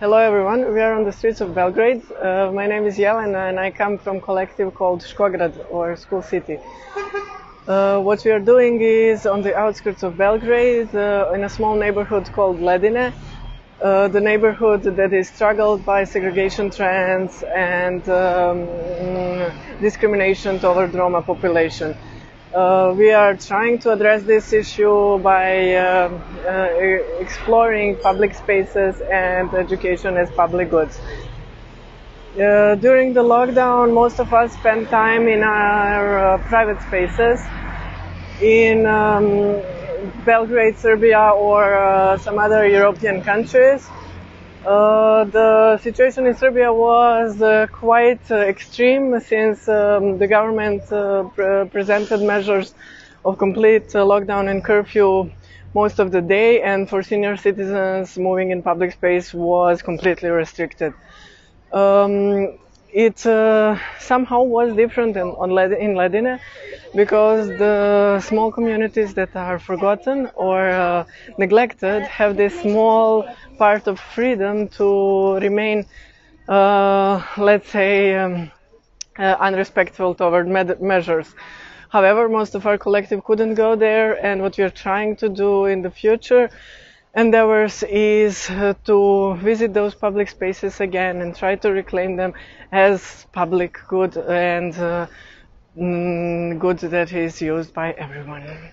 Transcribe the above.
Hello everyone, we are on the streets of Belgrade. Uh, my name is Jelena and I come from a collective called Škograd or School City. Uh, what we are doing is on the outskirts of Belgrade uh, in a small neighborhood called Ledine. Uh, the neighborhood that is struggled by segregation trends and um, discrimination toward Roma population. Uh, we are trying to address this issue by uh, uh, exploring public spaces and education as public goods. Uh, during the lockdown, most of us spent time in our uh, private spaces in um, Belgrade, Serbia, or uh, some other European countries. Uh, the situation in Serbia was uh, quite uh, extreme since um, the government uh, pre- presented measures of complete uh, lockdown and curfew most of the day, and for senior citizens, moving in public space was completely restricted. Um, it uh, somehow was different in, in Ledine because the small communities that are forgotten or uh, neglected have this small part of freedom to remain, uh, let's say, um, uh, unrespectful toward measures. However, most of our collective couldn't go there, and what we are trying to do in the future endeavors is uh, to visit those public spaces again and try to reclaim them as public good and uh, mm, good that is used by everyone.